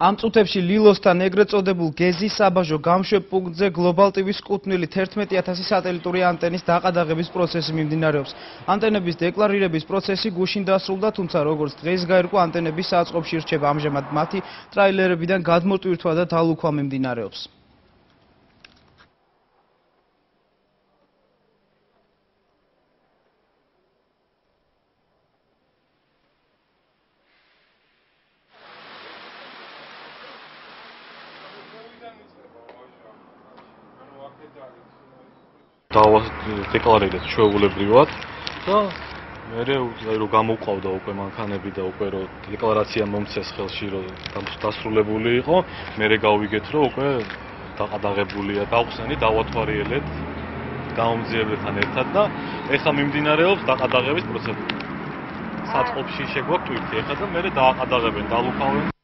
ამ წუთებში ლილოსთან ეგრეთ წოდებულ გეზის საბაჟო გამშვებ პუნქტზე გლობალ ტივის კუთვნილი 11000 სატელიტური ანტენის დაყადაღების პროცესი მიმდინარეობს. ანტენების დეკლარირების პროცესი გუშინ დასრულდა, თუმცა როგორც დღეს გაირკვა, ანტენების საწყობში რჩება ამჟამად მათი ტრაილერებიდან გადმოტვირთვა და დალუქვა მიმდინარეობს. დავა დეკლარირეთ ჩვეულებრივად. და მე რო გამოვყავდა უკვე მანქანები და უკვე რო დეკლარაცია მომცეს ხელში რო დასრულებული იყო. მე გავიგეთ რომ უკვე დაყადაღებულია გავხსენი დავათვალიერეთ გამომძიებლებთან ერთად და ეხა მიმდინარეობს დაყადაღების პროცედურა საწყობში შეგვაქვს თვითი ეხა და მე დააყადაღებენ დალუქავენ